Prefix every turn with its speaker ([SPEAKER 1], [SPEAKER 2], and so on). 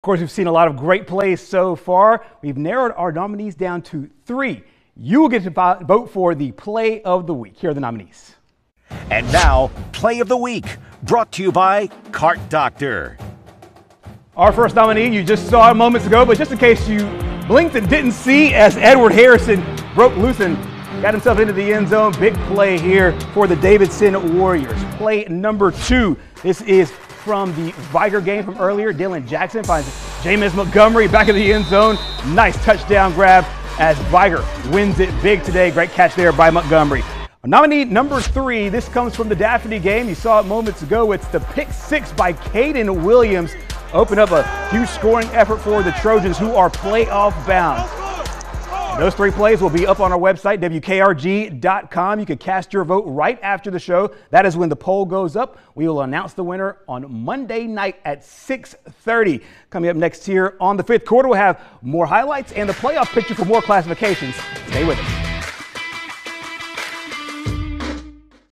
[SPEAKER 1] Of course, we've seen a lot of great plays so far. We've narrowed our nominees down to three. You will get to vote for the play of the week. Here are the nominees.
[SPEAKER 2] And now, play of the week, brought to you by Cart Doctor.
[SPEAKER 1] Our first nominee you just saw moments ago, but just in case you blinked and didn't see, as Edward Harrison broke loose and got himself into the end zone. Big play here for the Davidson Warriors. Play number two. This is from the Vigor game from earlier. Dylan Jackson finds James Montgomery back in the end zone. Nice touchdown grab as Vigor wins it big today. Great catch there by Montgomery. Nominee number three, this comes from the Daphne game. You saw it moments ago. It's the pick six by Caden Williams. Open up a huge scoring effort for the Trojans who are playoff bound. Those three plays will be up on our website, WKRG.com. You can cast your vote right after the show. That is when the poll goes up. We will announce the winner on Monday night at 6.30. Coming up next here on the fifth quarter, we'll have more highlights and the playoff picture for more classifications. Stay with us.